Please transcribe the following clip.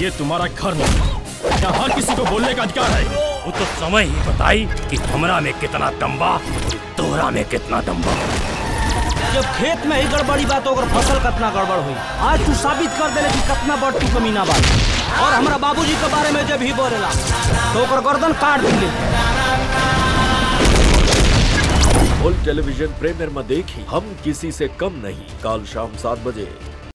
ये तुम्हारा घर होगा यहाँ हर किसी को बोलने का अधिकार है? वो तो समय ही बताई कि हमरा में कितना दम्बा तोहरा में कितना दम्बा। जब खेत में ही गड़बड़ी बात होकर फ़सल कितना गड़बड़ हुई आज तू साबित कर देले कि कितना बड़ तू कमीना बात। और हमरा बाबूजी के बारे में जब ही बोलेला तो ओकर गर्दन काट दिले फुल टेलीविज़न प्रेमियर में देखी हम किसी से कम नहीं कल शाम सात बजे।